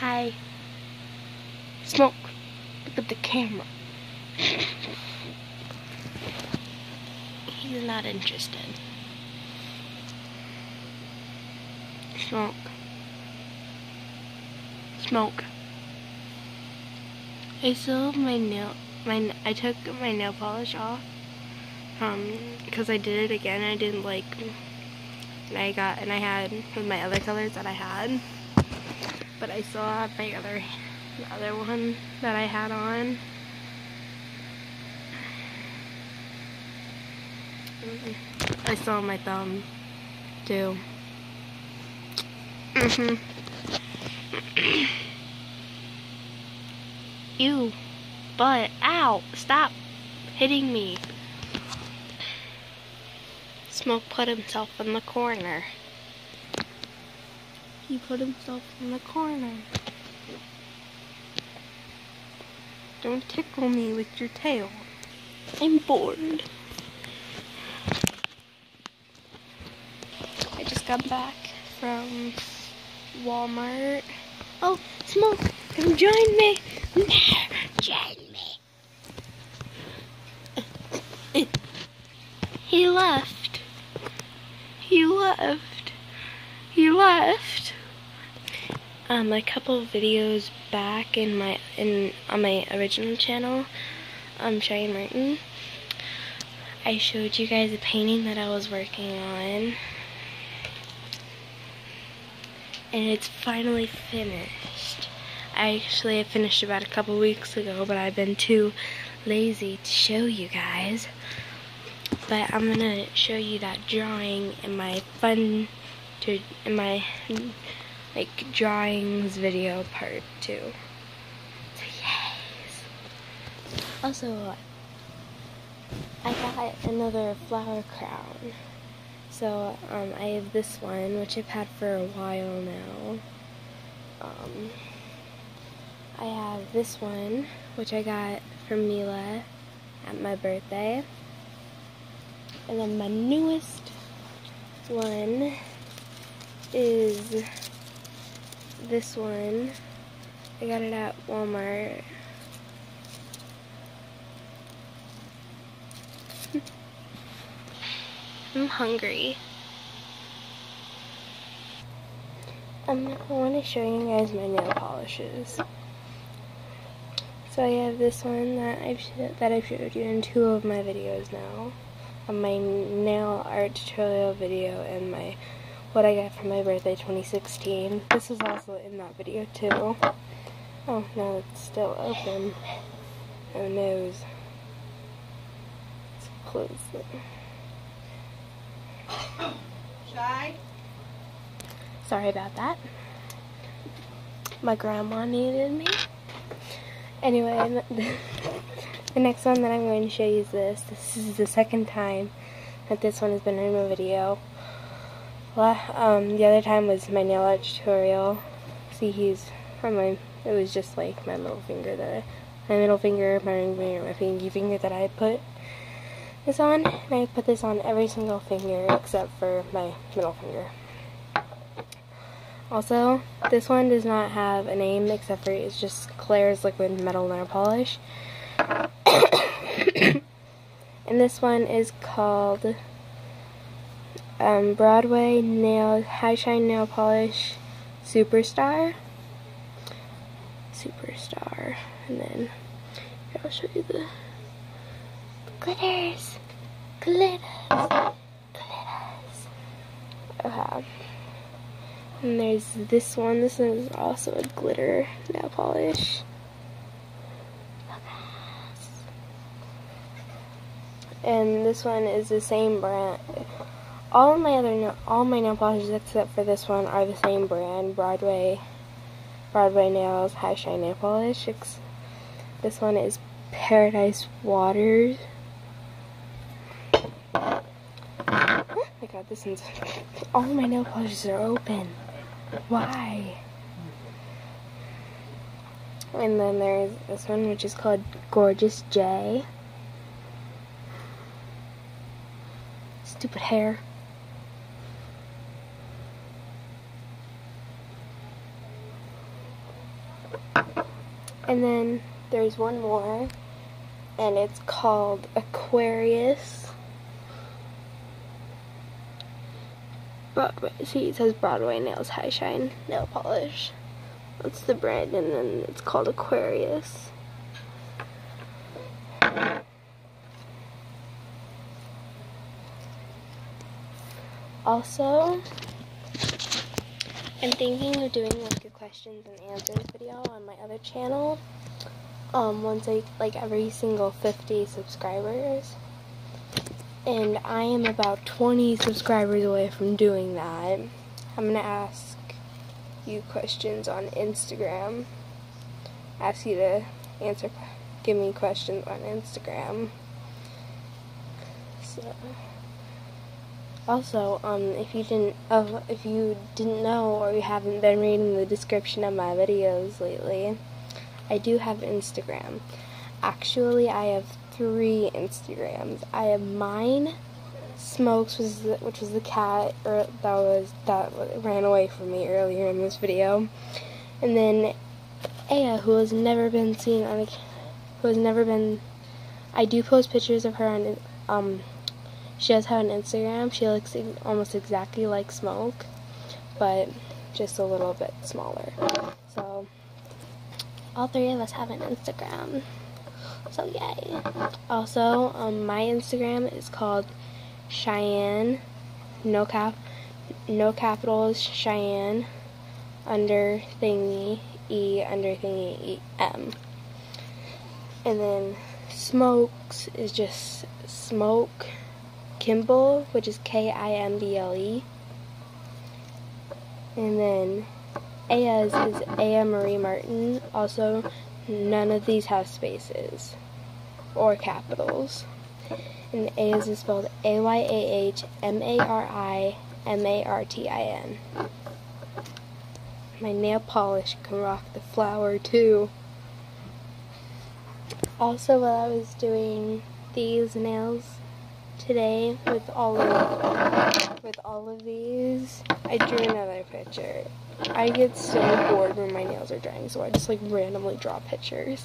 Hi. Smoke. Look at the camera. He's not interested. Smoke. Smoke. I still have my nail, my, I took my nail polish off, um, because I did it again, I didn't like, and I got, and I had, with my other colors that I had, but I still have my other, the other one that I had on. I still have my thumb, too. Mm-hmm. Ew. But, ow, stop hitting me. Smoke put himself in the corner. He put himself in the corner. Don't tickle me with your tail. I'm bored. I just got back from Walmart. Oh, Smoke, come join me. Join me. He left. He left. He left. Um, a couple videos back in my in on my original channel, um, Shyann Martin, I showed you guys a painting that I was working on and it's finally finished. I actually finished about a couple weeks ago, but I've been too lazy to show you guys. But I'm gonna show you that drawing in my fun to in my like drawings video part two. So yes. Also, I got another flower crown. So um, I have this one, which I've had for a while now. Um, I have this one, which I got from Mila at my birthday. And then my newest one is this one. I got it at Walmart. I'm hungry. Um, I want to show you guys my nail polishes. So I have this one that I've that I've showed you in two of my videos now, on my nail art tutorial video and my what I got for my birthday 2016. This was also in that video too. Oh no, it's still open. Oh nose. Let's close it. Shy? Sorry about that. My grandma needed me. Anyway, the next one that I'm going to show you is this. This is the second time that this one has been in my video. Um, the other time was my nail art tutorial. See, he's on my, it was just like my middle finger that I, my middle finger, my ring finger, my pinky finger that I put this on, and I put this on every single finger except for my middle finger. Also, this one does not have a name except for it's just Claire's Liquid Metal Nail Polish. and this one is called um, Broadway Nail High Shine Nail Polish Superstar. Superstar. And then I'll show you the glitters. Glitters. Glitters. Okay. And there's this one. This one is also a glitter nail polish. And this one is the same brand. All my other all my nail polishes except for this one are the same brand, Broadway Broadway Nails High Shine Nail Polish. This one is Paradise Waters. Oh my god, this one's all my nail polishes are open. Why? And then there's this one which is called Gorgeous J. Stupid hair. And then there's one more, and it's called Aquarius. Broadway. See, it says Broadway Nails High Shine Nail Polish. That's the brand, and then it's called Aquarius. Also, I'm thinking of doing like a questions and answers video on my other channel. Um, once I like every single 50 subscribers. And I am about 20 subscribers away from doing that. I'm gonna ask you questions on Instagram. Ask you to answer, give me questions on Instagram. So. Also, um, if you didn't, uh, if you didn't know or you haven't been reading the description of my videos lately, I do have Instagram. Actually, I have three Instagrams. I have mine, Smokes, which was the, which was the cat or that was that ran away from me earlier in this video, and then Ayah, who has never been seen on, a, who has never been. I do post pictures of her on um she does have an Instagram. She looks almost exactly like Smoke, but just a little bit smaller. So, all three of us have an Instagram. So, yay. Also, um, my Instagram is called Shyann, no cap, no capitals, Shyann, under thingy, E, under thingy, E, M. And then Smokes is just smoke Kimble, which is K I M B L E. And then Ayah's is Ayah Marie Martin. Also, none of these have spaces or capitals. And Ayah's is spelled A Y A H M A R I M A R T I N. My nail polish can rock the flower too. Also, while I was doing these nails, today with all of with all of these. I drew another picture. I get so bored when my nails are drying, so I just like randomly draw pictures.